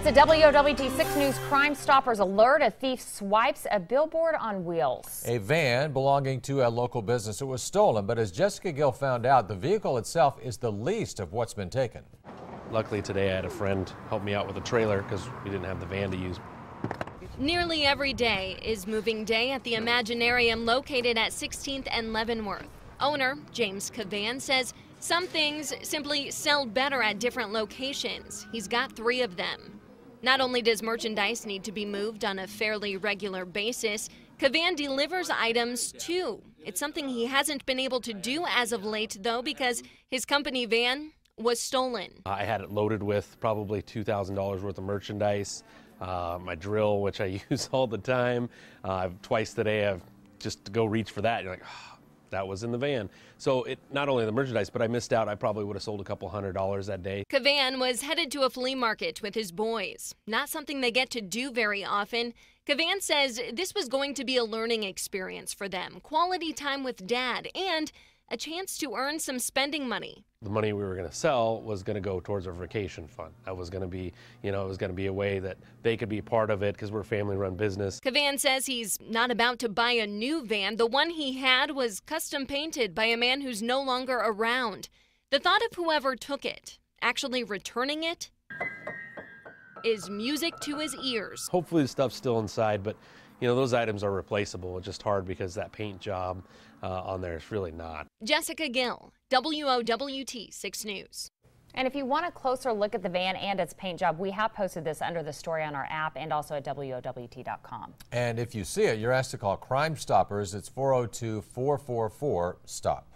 It's a WOWT 6 News Crime Stoppers alert. A thief swipes a billboard on wheels. A van belonging to a local business. It was stolen, but as Jessica Gill found out, the vehicle itself is the least of what's been taken. Luckily today I had a friend help me out with a trailer because we didn't have the van to use. Nearly every day is moving day at the Imaginarium located at 16th and Leavenworth. Owner James Cavan says some things simply sell better at different locations. He's got three of them. Not only does merchandise need to be moved on a fairly regular basis, Cavan delivers items too. It's something he hasn't been able to do as of late, though, because his company van was stolen. I had it loaded with probably $2,000 worth of merchandise, uh, my drill, which I use all the time. Uh, twice today, I've just to go reach for that. You're like, oh, that was in the van. So it not only the merchandise, but I missed out. I probably would have sold a couple hundred dollars that day. Cavan was headed to a flea market with his boys. Not something they get to do very often. Cavan says this was going to be a learning experience for them, quality time with dad, and a chance to earn some spending money. The money we were going to sell was going to go towards our vacation fund. That was going to be, you know, it was going to be a way that they could be part of it because we're a family run business. Cavan says he's not about to buy a new van. The one he had was custom painted by a man who's no longer around. The thought of whoever took it actually returning it is music to his ears. Hopefully the stuff's still inside, but you know, those items are replaceable. It's just hard because that paint job uh, on there is really not. Jessica Gill, WOWT 6 News. And if you want a closer look at the van and its paint job, we have posted this under the story on our app and also at WOWT.com. And if you see it, you're asked to call Crime Stoppers. It's 402 444 STOP.